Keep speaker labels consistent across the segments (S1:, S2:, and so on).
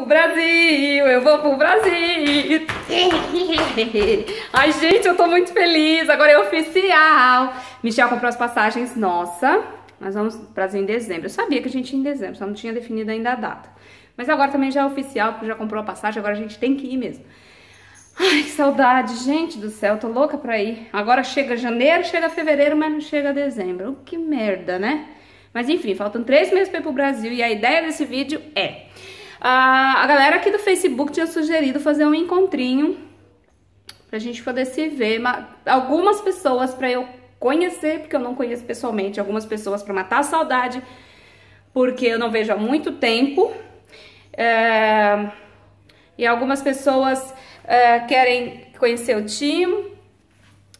S1: pro Brasil, eu vou pro Brasil. Ai, gente, eu tô muito feliz. Agora é oficial. Michel comprou as passagens, nossa. Nós vamos pro Brasil em dezembro. Eu sabia que a gente ia em dezembro, só não tinha definido ainda a data. Mas agora também já é oficial, porque já comprou a passagem, agora a gente tem que ir mesmo. Ai, que saudade, gente do céu, tô louca pra ir. Agora chega janeiro, chega fevereiro, mas não chega dezembro. Que merda, né? Mas enfim, faltam três meses para ir pro Brasil e a ideia desse vídeo é... A, galera aqui do Facebook tinha sugerido fazer um encontrinho pra gente poder se ver. Mas algumas pessoas pra eu conhecer, porque eu não conheço pessoalmente. Algumas pessoas pra matar a saudade, porque eu não vejo há muito tempo. É, e algumas pessoas é, querem conhecer o time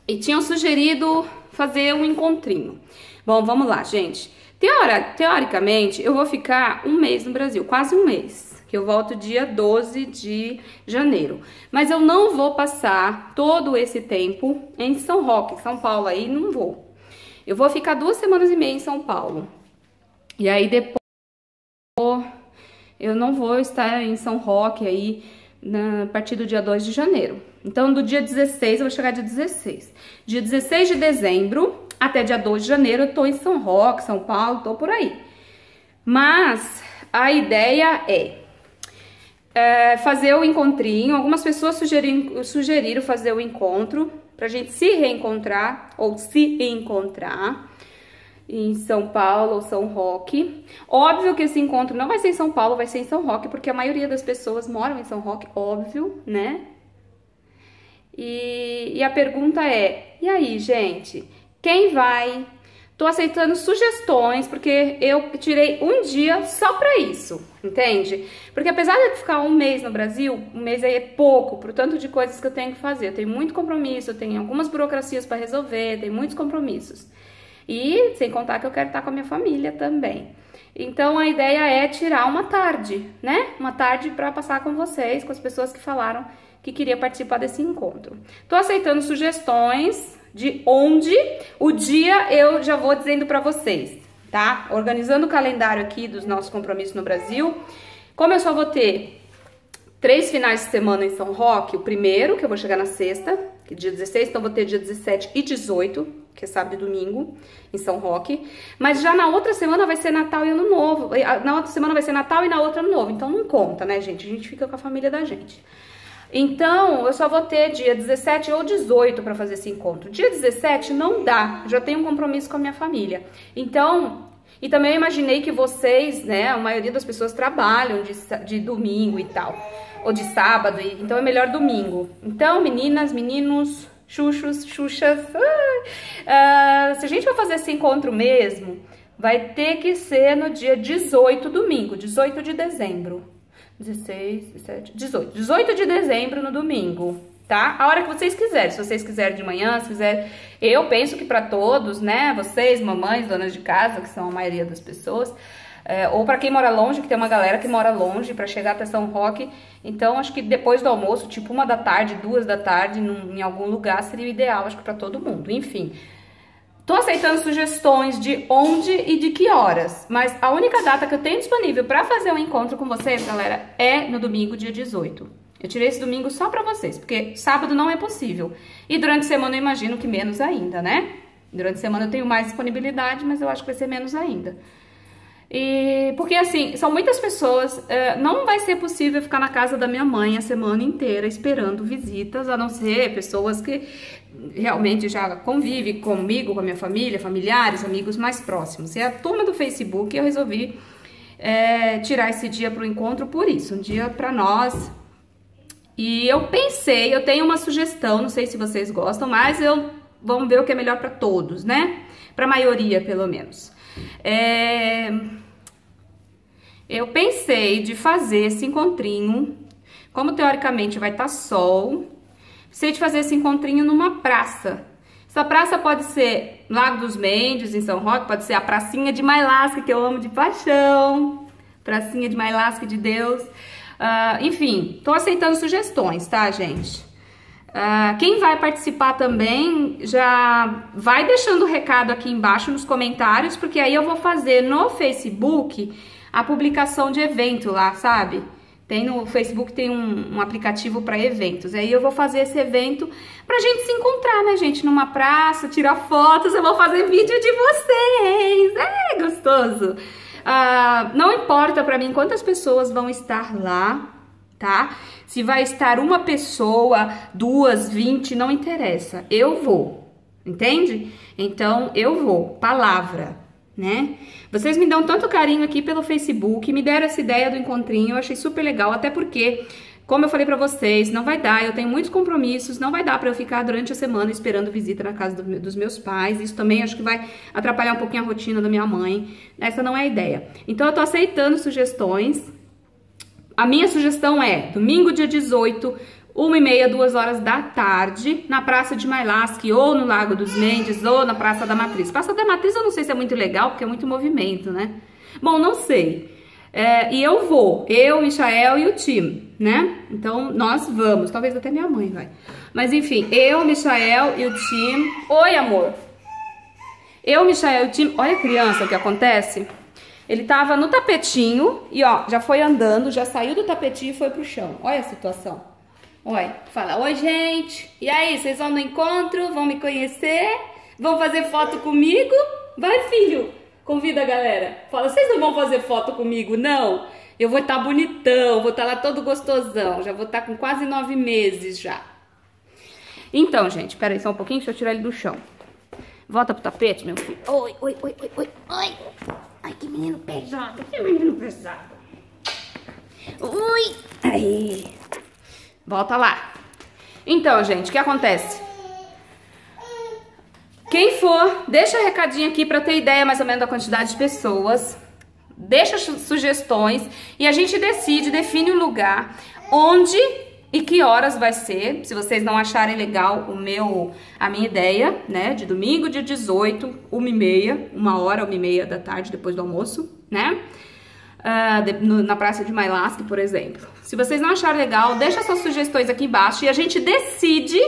S1: e tinham sugerido fazer um encontrinho. Bom, vamos lá, gente. Teora, teoricamente, eu vou ficar um mês no Brasil, quase um mês, que eu volto dia 12 de janeiro. Mas eu não vou passar todo esse tempo em São Roque, São Paulo, aí não vou. Eu vou ficar duas semanas e meia em São Paulo. E aí depois eu não vou estar em São Roque aí na, a partir do dia 2 de janeiro. Então, do dia 16, eu vou chegar dia 16. Dia 16 de dezembro, até dia 2 de janeiro eu tô em São Roque, São Paulo, tô por aí. Mas a ideia é, é fazer o encontrinho. Algumas pessoas sugeriram, sugeriram fazer o encontro pra gente se reencontrar ou se encontrar em São Paulo ou São Roque. Óbvio que esse encontro não vai ser em São Paulo, vai ser em São Roque, porque a maioria das pessoas moram em São Roque, óbvio, né? E, e a pergunta é: e aí, gente? Quem vai? Tô aceitando sugestões, porque eu tirei um dia só pra isso, entende? Porque apesar de ficar um mês no Brasil, um mês aí é pouco pro tanto de coisas que eu tenho que fazer. Eu tenho muito compromisso, eu tenho algumas burocracias para resolver, tenho muitos compromissos. E sem contar que eu quero estar com a minha família também. Então a ideia é tirar uma tarde, né? Uma tarde para passar com vocês, com as pessoas que falaram que queria participar desse encontro. Tô aceitando sugestões, de onde, o dia eu já vou dizendo para vocês, tá? Organizando o calendário aqui dos nossos compromissos no Brasil. Como eu só vou ter três finais de semana em São Roque, o primeiro, que eu vou chegar na sexta, que é dia 16, então vou ter dia 17 e 18, que é sábado e domingo, em São Roque. Mas já na outra semana vai ser Natal e Ano Novo. Na outra semana vai ser Natal e na outra Ano Novo. Então não conta, né, gente? A gente fica com a família da gente. Então, eu só vou ter dia 17 ou 18 para fazer esse encontro. Dia 17 não dá, já tenho um compromisso com a minha família. Então, e também eu imaginei que vocês, né, a maioria das pessoas trabalham de, de domingo e tal, ou de sábado, então é melhor domingo. Então, meninas, meninos, xuxos, xuxas, uh, se a gente for fazer esse encontro mesmo, vai ter que ser no dia 18, domingo, 18 de dezembro. 16, 17, 18. 18 de dezembro no domingo, tá? A hora que vocês quiserem. Se vocês quiserem de manhã, se quiserem. Eu penso que para todos, né? Vocês, mamães, donas de casa, que são a maioria das pessoas. É, ou para quem mora longe, que tem uma galera que mora longe para chegar até São Roque. Então, acho que depois do almoço, tipo uma da tarde, duas da tarde, num, em algum lugar, seria o ideal, acho que para todo mundo. Enfim, Tô aceitando sugestões de onde e de que horas, mas a única data que eu tenho disponível para fazer um encontro com vocês, galera, é no domingo, dia 18. Eu tirei esse domingo só para vocês, porque sábado não é possível. E durante a semana eu imagino que menos ainda, né? Durante a semana eu tenho mais disponibilidade, mas eu acho que vai ser menos ainda. E porque assim, são muitas pessoas, é, não vai ser possível ficar na casa da minha mãe a semana inteira esperando visitas, a não ser pessoas que realmente já convivem comigo, com a minha família, familiares, amigos mais próximos. E a turma do Facebook eu resolvi é, tirar esse dia para o encontro por isso, um dia para nós. E eu pensei, eu tenho uma sugestão, não sei se vocês gostam, mas eu vamos ver o que é melhor para todos, né? Para a maioria, pelo menos. É, eu pensei de fazer esse encontrinho, como teoricamente vai estar tá sol, pensei de fazer esse encontrinho numa praça. Essa praça pode ser Lago dos Mendes, em São Roque, pode ser a pracinha de Mailasca, que eu amo de paixão, pracinha de Mailasca de Deus. Uh, enfim, tô aceitando sugestões, tá, gente? Uh, quem vai participar também já vai deixando o recado aqui embaixo nos comentários, porque aí eu vou fazer no Facebook a publicação de evento lá, sabe? Tem no Facebook, tem um, um aplicativo para eventos. Aí eu vou fazer esse evento pra gente se encontrar, né, gente? Numa praça, tirar fotos, eu vou fazer vídeo de vocês. É gostoso. Ah, não importa para mim quantas pessoas vão estar lá, tá? Se vai estar uma pessoa, duas, vinte, não interessa. Eu vou, entende? Então eu vou. Palavra né? Vocês me dão tanto carinho aqui pelo Facebook, me deram essa ideia do encontrinho, eu achei super legal, até porque, como eu falei pra vocês, não vai dar, eu tenho muitos compromissos, não vai dar pra eu ficar durante a semana esperando visita na casa do, dos meus pais, isso também acho que vai atrapalhar um pouquinho a rotina da minha mãe, essa não é a ideia. Então eu tô aceitando sugestões, a minha sugestão é, domingo dia 18, uma e meia, duas horas da tarde, na Praça de Mailasque, ou no Lago dos Mendes, ou na Praça da Matriz. Praça da Matriz eu não sei se é muito legal, porque é muito movimento, né? Bom, não sei. É, e eu vou, eu, Michael e o time, né? Então, nós vamos, talvez até minha mãe vai. Mas enfim, eu, Michael e o time. Oi, amor. Eu, Michael e o time. Olha a criança, o que acontece? Ele tava no tapetinho e ó, já foi andando, já saiu do tapetinho e foi pro chão. Olha a situação. Oi, fala, oi gente, e aí, vocês vão no encontro, vão me conhecer, vão fazer foto comigo? Vai filho, convida a galera. Fala, vocês não vão fazer foto comigo, não? Eu vou estar tá bonitão, vou estar tá lá todo gostosão, já vou estar tá com quase nove meses já. Então, gente, pera aí só um pouquinho, deixa eu tirar ele do chão. Volta pro tapete, meu filho. Oi, oi, oi, oi, oi, oi. Ai, que menino pesado, que menino pesado. Ui, aí. Volta lá. Então, gente, o que acontece? Quem for, deixa recadinho aqui para ter ideia mais ou menos da quantidade de pessoas. Deixa sugestões e a gente decide, define o lugar, onde e que horas vai ser. Se vocês não acharem legal o meu, a minha ideia, né, de domingo, dia 18, uma e meia, uma hora, uma e meia da tarde, depois do almoço, né? uh, de, no, na Praça de Mailasque, por exemplo. Se vocês não acharem legal, deixa suas sugestões aqui embaixo e a gente decide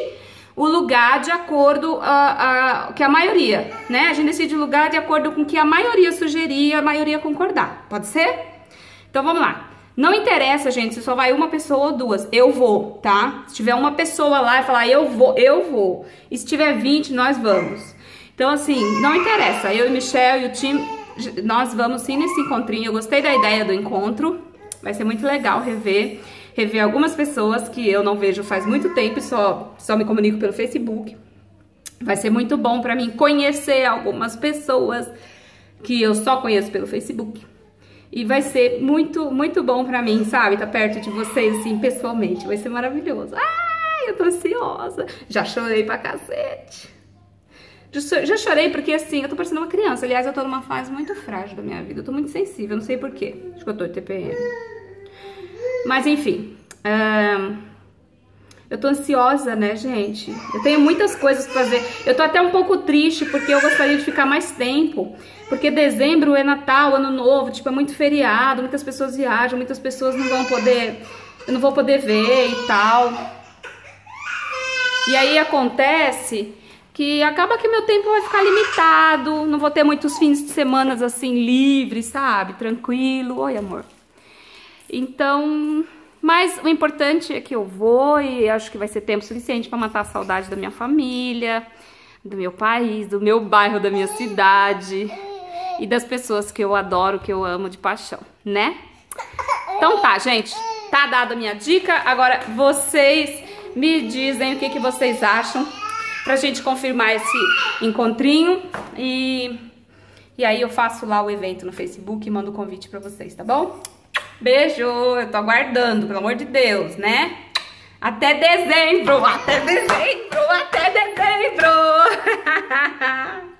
S1: o lugar de acordo uh, que a maioria, né? A gente decide o lugar de acordo com que a maioria sugerir, a maioria concordar. Pode ser? Então vamos lá. Não interessa, gente, se só vai uma pessoa ou duas. Eu vou, tá? Se tiver uma pessoa lá e falar eu vou, eu vou. E se tiver 20, nós vamos. Então, assim, não interessa. Eu e Michelle e o time nós vamos sim nesse encontrinho. Eu gostei da ideia do encontro. Vai ser muito legal rever, rever algumas pessoas que eu não vejo faz muito tempo e só, só me comunico pelo Facebook. Vai ser muito bom para mim conhecer algumas pessoas que eu só conheço pelo Facebook. E vai ser muito, muito bom pra mim, sabe? Tá perto de vocês, assim, pessoalmente. Vai ser maravilhoso. Ai, eu tô ansiosa. Já chorei pra cacete. Já chorei porque, assim, eu tô parecendo uma criança. Aliás, eu tô numa fase muito frágil da minha vida. Eu tô muito sensível, não sei porquê. Acho que eu tô de TPM. Mas, enfim. Eu tô ansiosa, né, gente? Eu tenho muitas coisas pra fazer. Eu tô até um pouco triste porque eu gostaria de ficar mais tempo. Porque dezembro é Natal, Ano Novo, tipo, é muito feriado. Muitas pessoas viajam, muitas pessoas não vão poder... Eu não vou poder ver e tal. E aí acontece que acaba que meu tempo vai ficar limitado, não vou ter muitos fins de semana assim livres, sabe? Tranquilo. Oi, amor. Então, mas o importante é que eu vou e acho que vai ser tempo suficiente para matar a saudade da minha família, do meu país, do meu bairro, da minha cidade e das pessoas que eu adoro, que eu amo de paixão, né? Então tá, gente, tá dada a minha dica. Agora vocês me dizem o que, que vocês acham pra gente confirmar esse encontrinho e, e aí eu faço lá o evento no Facebook e mando o convite pra vocês, tá bom? Beijo, eu tô aguardando, pelo amor de Deus, né? Até dezembro, até dezembro, até dezembro!